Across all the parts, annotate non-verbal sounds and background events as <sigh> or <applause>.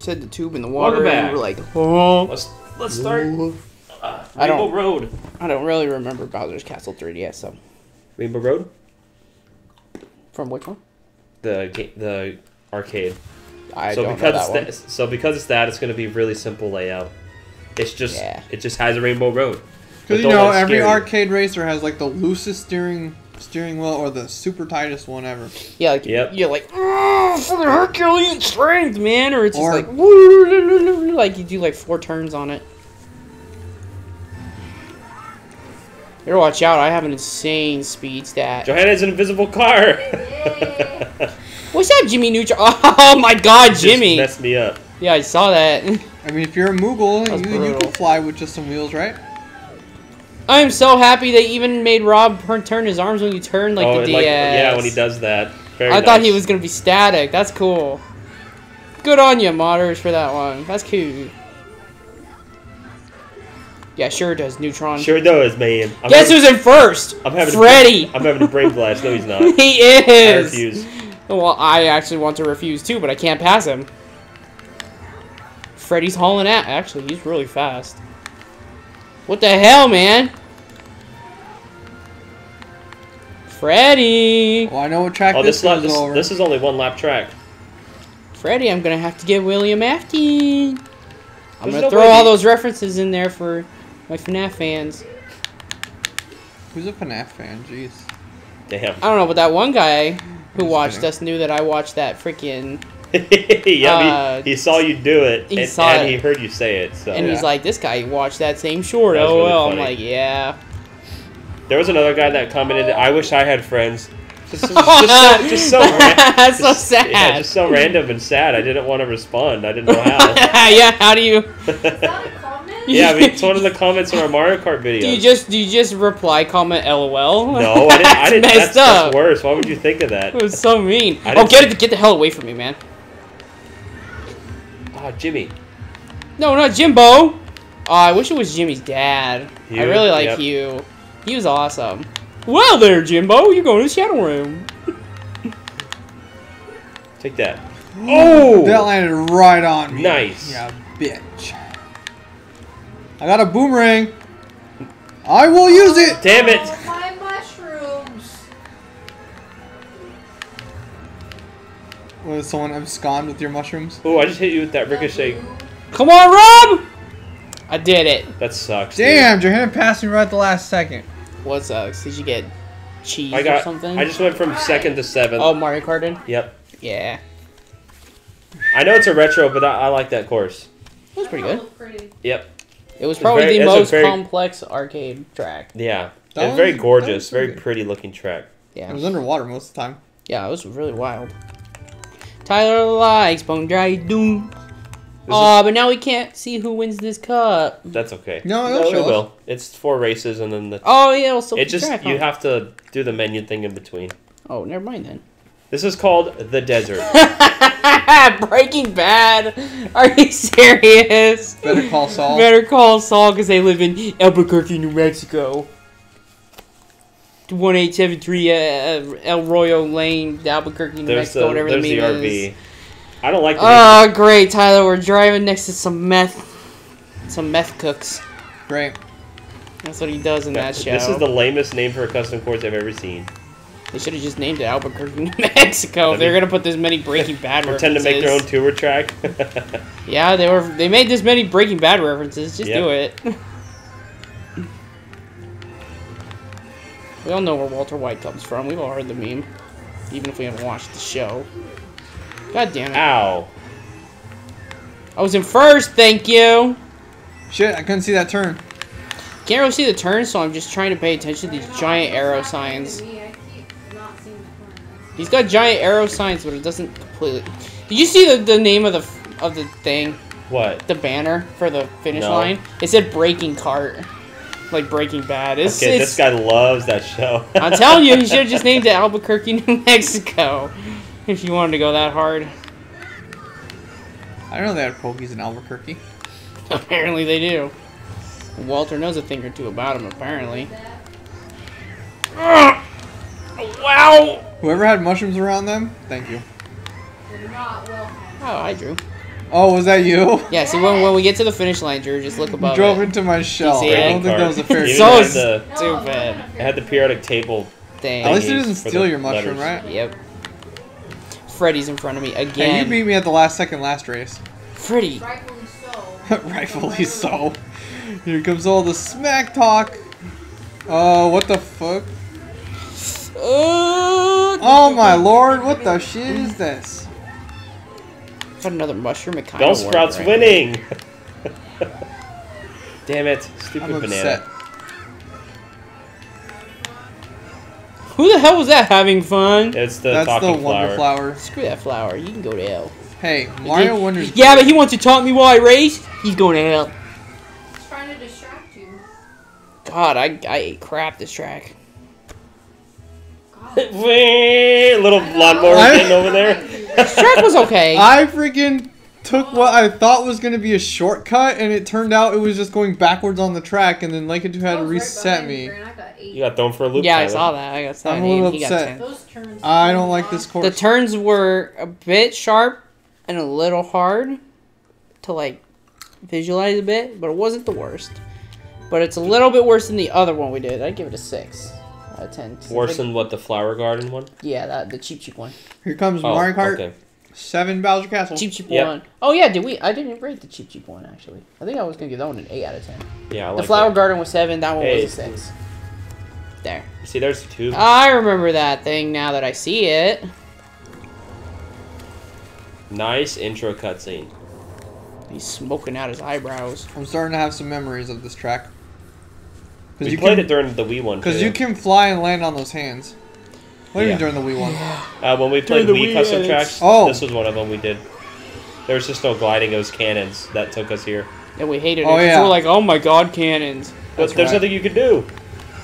said the tube in the water, Welcome and we were like, oh. Let's let's start. Uh, I don't- Rainbow Road. I don't really remember Bowser's Castle 3DS. So Rainbow Road. from which one? The the arcade. I so don't because know it's that that, so because it's that, it's gonna be really simple layout. It's just Yeah. it just has a Rainbow Road. Because you know, every scare you. arcade racer has like the loosest steering steering wheel or the super tightest one ever. Yeah, like Yep. you're like "Oh, for the Herculean strength, man, or it's just Or- like <laughs> like you do like four turns on it. You better watch out. I have an insane speed stat. Johanna's an invisible car. <laughs> What's up, Jimmy Neutron? <laughs> Oh my God, Just Jimmy! messed me up. Yeah, I saw that. I mean, if you're a Moogle, you, you can fly with just some wheels, right? I am so happy they even made Rob turn his arms when you turn like oh, the DS. like yeah, when he does that. Very I thought he was gonna be static. That's cool. Good on you, modders, for that one. That's cool. Yeah, sure does. Neutron. Sure does, man. I'm Guess having, who's in first? I'm having Freddy. A, I'm having a brain blast. No, he's not. <laughs> he I is. refuse. Well, I actually want to refuse too, but I can't pass him. Freddy's hauling at. Actually, he's really fast. What the hell, man? Freddy. Well, I know what track Oh, this, this lap, is this, over. this is only one lap track. Freddy, I'm gonna have to get William Afton. I'm There's gonna no throw all he- those references in there for my FNAF fans. Who's a FNAF fan? Jeez. Damn. I don't know, but that one guy who Just watched kidding. us knew that I watched that freaking, <laughs> yeah, Uh, he, he saw you do it, he and, saw and it. he heard you say it. So and he's like, "This guy watched that same short." That was Oh really well, I'm like, "Yeah." There was another guy that commented, "I wish I had friends." Just, just, so, <laughs> just so, ra- <laughs> That's so just- sad. Yeah, just so random and sad. I didn't want to respond. I didn't know how. <laughs> yeah, how do you? That a comment? yeah, I mean, it's one of the comments on our Mario Kart video. Do you just do you just reply comment LOL? no, I didn't. I didn't. messed That's, that's up. worse. Why would you think of that? It was so mean. I Oh, get say- it! Get the hell away from me, man. Oh, Jimmy. No, not Jimbo. Oh, I wish it was Jimmy's dad. I really like Yep. Hugh. He was awesome. Well, there, Jimbo. You're going to the shadow room. Take that. Oh, That landed right on me. Nice. Yeah, bitch. I got a boomerang. I will use it. damn it! Oh, my mushrooms. Was someone abscond with your mushrooms? Oh, I just hit you with that ricochet. Come on, Rob. I did it. That sucks. dude. your hand passed me right at the last second. What sucks? Did you get cheese I or got. something? I just went from second to seventh. Oh, Mario Kart did? Yep. Yeah. I know it's a retro, but I, I like that course. It was pretty good. pretty. Yep. It was probably very- the most very- complex arcade track. Yeah. That It's very gorgeous, was very pretty good. pretty looking track. Yeah. It was underwater most of the time. Yeah, it was really wild. Tyler likes Bone Dry Dunes. This Aw, but now we can't see who wins this cup. That's okay. No, it'll it show us. will. It's four races, and then the. Oh yeah, it'll still it keep just track, you huh? have to do the menu thing in between. Oh, never mind then. This is called the desert. <laughs> Breaking Bad. Are you serious? Better call Saul. Better call Saul because they live in Albuquerque, New Mexico. 1873 uh, uh, El Royo Lane, Albuquerque, New There's Mexico, the whatever there's the the mean RV. Is. I don't like the. Oh, great, Tyler. We're driving next to some meth, some meth cooks. Great. That's what he does in that show. This is the lamest name for a custom course I've ever seen. They should have just named it Albuquerque, <laughs> New Mexico. If they're gonna put this many Breaking Bad references. <laughs> Pretend to make their own tour track. <laughs> Yeah, they were. They made this many Breaking Bad references. Just Yep. do it. we all know where Walter White comes from. We've all heard the meme, even if we haven't watched the show. God damn it! Ow. I was in first. Thank you. Shit, I couldn't see that turn. Can't really see the turn, so I'm just trying to pay attention to these giant arrow signs. Me, I keep not seeing the corners. He's got giant arrow signs, but it doesn't completely. Did you see the, the name of the of the thing, What? the banner for the finish No. line? It said Breaking Cart, like Breaking Bad. It's, Okay, it's, this guy loves that show. I'm telling you, he <laughs> should have just named it Albuquerque, New Mexico, if you wanted to go that hard. I didn't know they had pokies in Albuquerque. <laughs> Apparently they do. Walter knows a thing or two about him. Apparently. Ugh! Wow! Whoever had mushrooms around them, thank you. They're not welcome. Oh, I drew. Oh, was that you? Yeah, see, when, when we get to the finish line, Drew, just look You above drove it. into my shell. I don't think that was a <laughs> fair Even So had is- the, Too No, it had the periodic table. Dang. At least it thingies didn't steal your mushroom, letters. right? Yep. Freddy's in front of me Hey, you beat me at the last second last race. Freddy. <laughs> Rightfully so. <laughs> Rightfully so. Here comes all the smack talk. Oh, what the fuck? Uh, Oh my lord, what the shit is this? Got another mushroom. It kind of Bellsprout's winning. <laughs> Damn it, stupid I'm banana. Who the hell was that having fun? It's the That's the talking Wonder flower. Flower. Screw that flower. You can go to hell. Hey, Mario Wonder's Yeah, but he wants to taunt me while I race. He's going to hell. He's trying to distract you. God, I, I ate crap this track. God. <laughs> Little lawnmower I- getting over there. <laughs> This track was okay. <laughs> I freaking took what I thought was gonna be a shortcut, and it turned out it was just going backwards on the track, and then Lincoln 2 had to was right reset behind me. Grant. I got eight. You got thrown for a loop. yeah, I saw that. I got I'm a little He got upset. ten. Those turns. I don't like this off. course. The turns were a bit sharp and a little hard to like visualize a bit, but it wasn't the worst. But it's a little bit worse than the other one we did. I'd give it a six out of ten. Worse than what the flower garden one? yeah, that the Cheep Cheep one. Here comes Oh, Mario Kart okay. 7 Bowser Castle. Cheep Cheep Yep. one. Oh yeah, did we? I didn't rate the Cheep Cheep one actually. I think I was gonna give that one an eight out of ten. Yeah, I the like flower that. garden was seven. That one Hey. was a six. There. See, there's the tube. I remember that thing now that I see it. Nice intro cutscene. He's smoking out his eyebrows. I'm starting to have some memories of this track. We Because you, played can, it during the Wii one. cause you can fly and land on those hands. What do you mean during the Wii one? Uh, when we played the Wii Wii custom edits. tracks, Oh. this was one of them we did. There was just no gliding; it was cannons that took us here. And we hated it. Oh, 'cause yeah. We were like, oh my god, cannons. But That's there's right. nothing you can do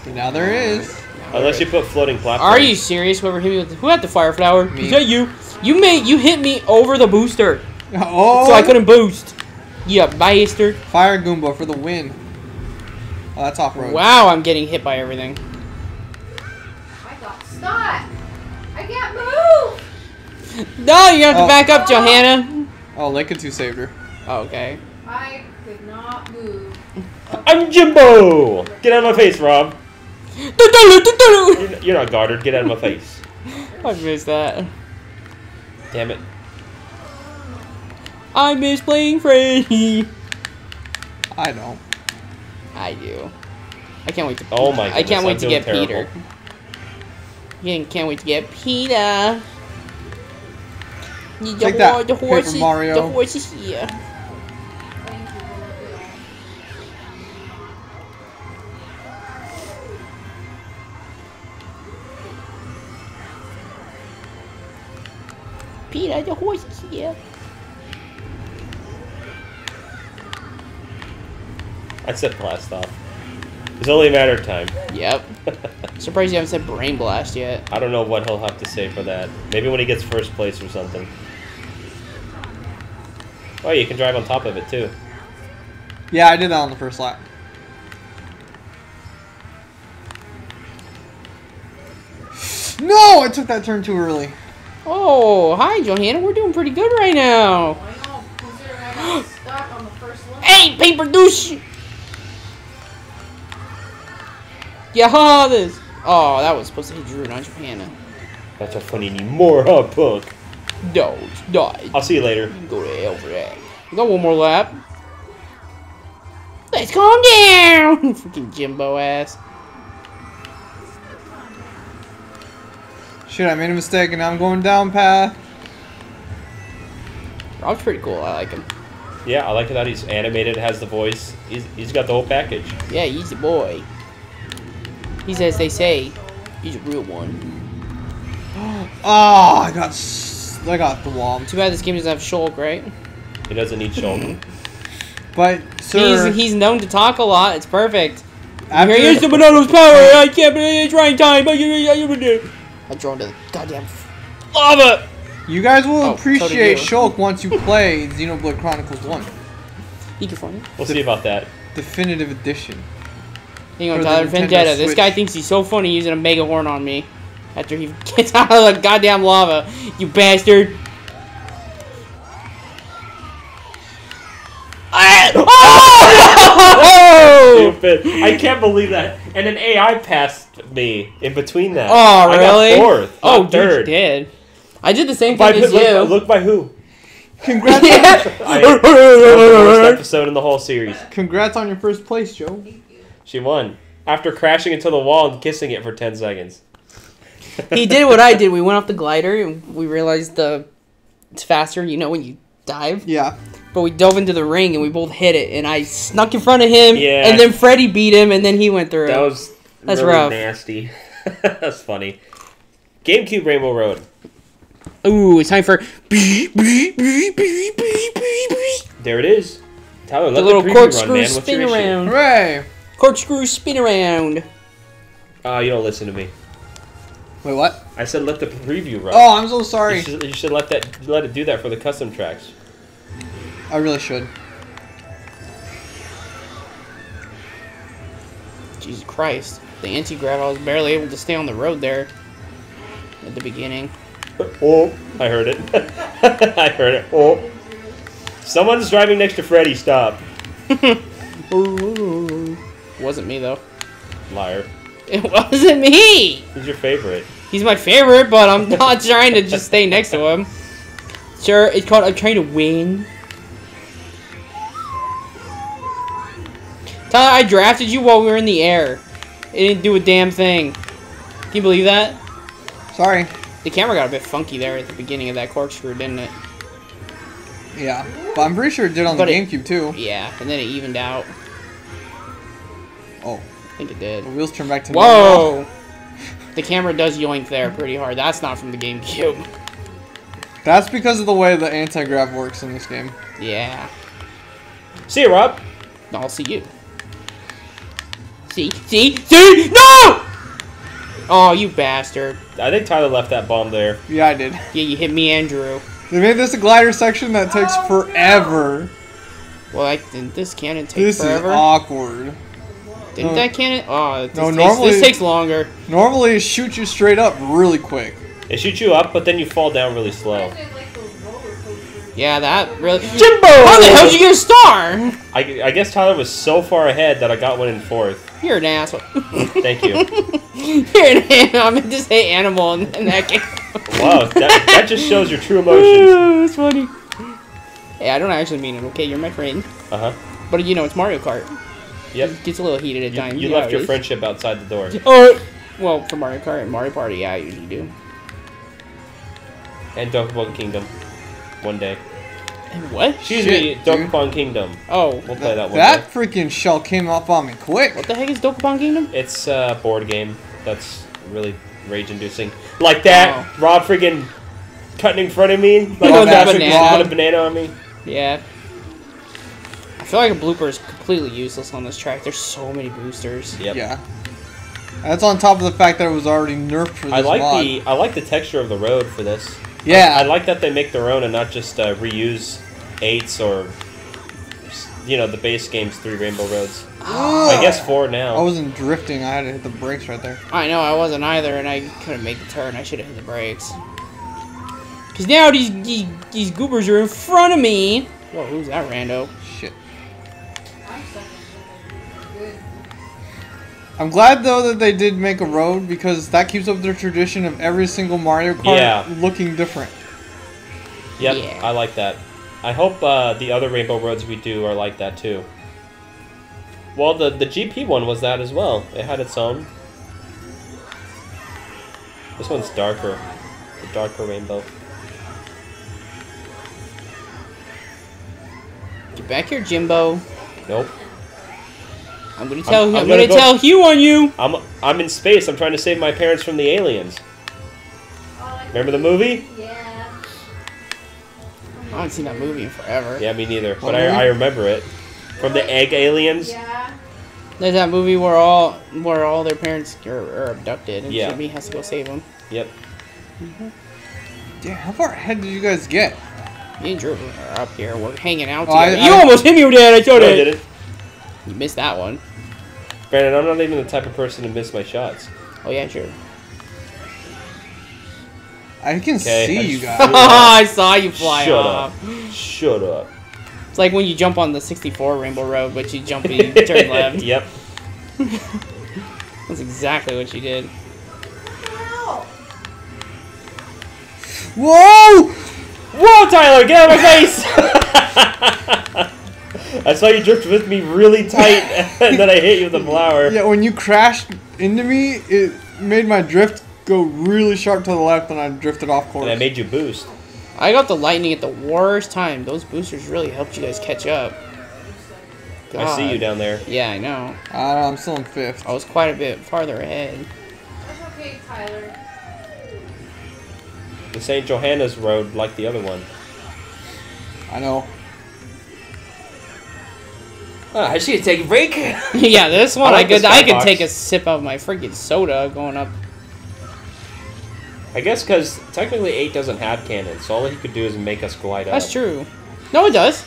Now there is. unless you put floating platforms. Are you serious? Whoever hit me with who had the fire flower? Me. Is that you? You made you hit me over the booster, Oh! so I couldn't boost. You bastard! Fire Goomba for the win. Oh, that's off road. Wow, I'm getting hit by everything. I got stuck. I can't move. No, you have to Oh. back up, ah. Johanna. Oh, Lincoln 2 saved her. Oh, okay. I could not move. I'm Jimbo. Get out of my face, Rob. I You're, you're not guarded. Get out of my face. <laughs> I missed that. Damn it. I miss playing Freddy. I don't. I do. I can't wait to. Oh my I can't wait I'm to get terrible. Peter. Yeah, can't wait to get Peter. The, Take that, hor- the Paper is, Mario. The horse is here. Peter, the horse is here. I said blast off. It's only a matter of time. Yep. <laughs> Surprised you haven't said brain blast yet. I don't know what he'll have to say for that. Maybe when he gets first place or something. Oh, you can drive on top of it too. Yeah, I did that on the first lap. No, I took that turn too early. Oh, hi, Johanna. We're doing pretty good right now. I know, considering I got <gasps> stuck on the first one. Hey, paper douche! Yeah, this. Oh, that was supposed to hit Drew, not Johanna. That's not funny anymore, huh, punk? No, die. I'll see you later. Go to hell for that. We got one more lap. Let's calm down! <laughs> Freaking Jimbo ass. Shit, I made a mistake and now I'm going down path. Rob's pretty cool. I like him. Yeah, I like that he's animated, has the voice. He's, he's got the whole package. Yeah, he's a boy. He's as they say, he's a real one. Oh, I got I got the wall. Too bad this game doesn't have Shulk, right? He doesn't need Shulk. But sir, He's he's known to talk a lot. It's perfect. after, Here is the Monado's power. I can't believe it's trying time. But you, you, you, you. I drawn to the goddamn lava. you guys will Oh, appreciate you. Shulk once you play Xenoblade Chronicles 1 You can find it. We'll see about that. Definitive Edition. Hang on, Tyler Nintendo Vendetta. This guy thinks he's so funny using a mega horn on me. After he <laughs> gets out of the goddamn lava. You bastard. Oh! Stupid. I can't believe that. And an AI passed me in between that. Oh, I really? got fourth. Oh, not dude, you third. did. I did the same By, thing as look, you. look by who? Congrats, <laughs> I the worst episode in the whole series. congrats on your first place, Joe. She won after crashing into the wall and kissing it for ten seconds. <laughs> he did what I did. We went off the glider and we realized the it's faster, you know, when you dive. Yeah. But we dove into the ring and we both hit it, and I snuck in front of him. Yeah. And then Freddy beat him, and then he went through. That was That's really rough. nasty. <laughs> That's funny. GameCube Rainbow Road. Ooh, it's time for There it is. Tyler, let the, little preview corkscrew run, spin around. Hooray! Corkscrew spin around. Oh, you don't listen to me. Wait, what? I said let the preview run. Oh, I'm so you sorry. should, you should let that let it do that for the custom tracks. I really should. Jesus Christ. The anti-grav, I was barely able to stay on the road there at the beginning. Oh, I heard it. <laughs> I heard it. Oh, someone's driving next to Freddy. Stop, <laughs> Wasn't me, though. liar. It wasn't me! Who's your favorite? He's my favorite, but I'm not trying to just stay next to him. Sure, it's called I'm trying to win. Tyler, I drafted you while we were in the air. It didn't do a damn thing. Can you believe that? Sorry. The camera got a bit funky there at the beginning of that corkscrew, didn't it? Yeah. But I'm pretty sure it did on But the it- GameCube too. Yeah, and then it evened out. Oh, I think it did. the wheels turn back to. Whoa! <laughs> The camera does yoink there pretty hard. That's not from the GameCube. That's because of the way the anti-grav works in this game. Yeah. See you, Rob. I'll see you. See? See? See? No! Oh, you bastard. I think Tyler left that bomb there. Yeah, I did. Yeah, you hit me, Andrew. They made this a glider section that takes Oh, forever. Well, I, didn't this cannon take This is awkward. Didn't no. that cannon? Oh, this, No, takes, normally- this takes longer. Normally it shoots you straight up really quick. It shoots you up, but then you fall down really slow. Why is it like those roller coasters? Yeah, that really. Jimbo! How the hell did you get a star? I, I guess Tyler was so far ahead that I got one in fourth. You're an asshole. Thank you. <laughs> You're an animal. I meant to say animal in, in that game. Wow, that, that just shows your true emotions. <laughs> That's funny. Hey, I don't actually mean it, okay? You're my friend. Uh huh. But you know, it's Mario Kart. Yep. It gets a little heated at You, times. you know left your friendship outside the door. <laughs> Oh, well, for Mario Kart and Mario Party, yeah, I usually do. And Dokapon Kingdom. One day. What? Excuse Shit, me, Donkey. Kong Kingdom. Oh, We'll play that one That day. freaking shell came up on me quick. what the heck is Dokapon Kingdom? It's a board game that's really rage inducing. Like that, Oh. Rob friggin' cutting in front of me. Like Oh, that the freaking banana. put a banana on me. Yeah. I feel like a blooper is completely useless on this track. There's so many boosters. Yep. Yeah. That's on top of the fact that it was already nerfed for this I like mod. the I like the texture of the road for this. Yeah. I like that they make their own and not just uh, reuse eights or you know the base game's three rainbow roads. I guess four now. I wasn't drifting. I had to hit the brakes right there. I know, I wasn't either, and I couldn't make the turn. I should have hit the brakes. Because now these, these, these goobers are in front of me. Whoa, who's that rando? I'm glad though that they did make a road because that keeps up their tradition of every single Mario Kart Yeah. looking different. Yep, Yeah. I like that. I hope uh, the other rainbow roads we do are like that too. Well, the the GP one was that as well. It had its own. This one's darker, the darker rainbow. Get back here, Jimbo. Nope. I'm gonna tell I'm I'm, gonna gonna, go- tell Hugh on you. I'm I'm in space. I'm trying to save my parents from the aliens. Oh, Remember the movie? Yeah. I haven't seen that movie in forever. Yeah, me neither. What But I, movie? I remember it from the egg aliens. Yeah. There's that movie where all where all their parents are, are abducted, and Yeah. Jimmy has to go save them. Yep. Mm-hmm. Damn, how far ahead did you guys get? Me and Drew are up here. We're hanging out Oh, I- together. I- you almost hit me with that. I told No, I you. didn't. You missed that one. Brandon, I'm not even the type of person to miss my shots. Oh yeah, sure. I can Okay, see I you guys. <laughs> <laughs> I saw you fly Shut off. up. Shut up. It's like when you jump on the 64 Rainbow Road, but you jump and you <laughs> turn left. yep. That's exactly what you did. Ow! Whoa! Whoa, Tyler, get out of my face! I saw you drift with me really tight, <laughs> <laughs> and then I hit you with a flower. Yeah, when you crashed into me, it made my drift go really sharp to the left, and I drifted off course. And I made you boost. I got the lightning at the worst time. Those boosters really helped you guys catch up. I see you down there. Yeah, I know. I don't know, I'm still in fifth. I was quite a bit farther ahead. That's okay, Tyler. This ain't Johanna's road like the other one. I know. Ah, I should take a break. <laughs> yeah, this one I I, like the could I could skybox. take a sip of my freaking soda going up. I guess because technically 8 doesn't have cannons, so all he could do is make us glide up. That's true. No, it does.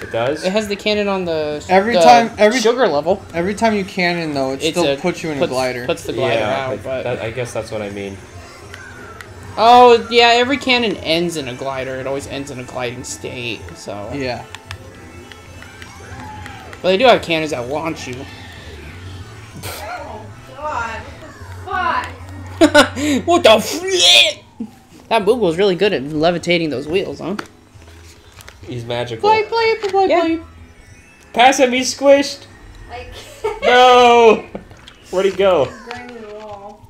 It does? It has the cannon on the Every the time- every- sugar level. Every time you cannon, though, it It's still a, puts you in puts, a glider. Puts the glider yeah, out, I, but that, I guess that's what I mean. oh yeah, every cannon ends in a glider. It always ends in a gliding state. So, yeah. But they do have cannons that launch you. Oh, <laughs> God. What the fuck? what the flip? That Moogle's really good at levitating those wheels, huh? He's magical. Play, play, play, Yeah. play. Pass him, he's squished! Like, No! Where'd he go? grinding the wall.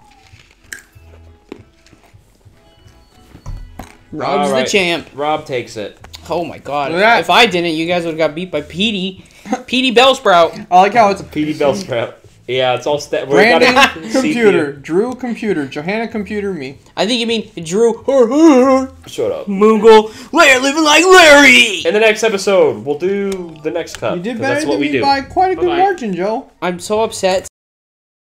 Rob's Alright. the champ. Rob takes it. Oh my god. Look at that. If I didn't, you guys would have got beat by Petey. Petey Bellsprout. I like how it's a PD Bellsprout. Yeah, it's all sta- we Brandon <laughs> got a computer, CPU. Drew computer, Johanna computer, me. I think you mean Drew <laughs> Shut up. Moogle. Larry living like Larry. In the next episode, we'll do the next cup. You did better That's what than we me do. by quite a good Bye-bye. margin, Joe. I'm so upset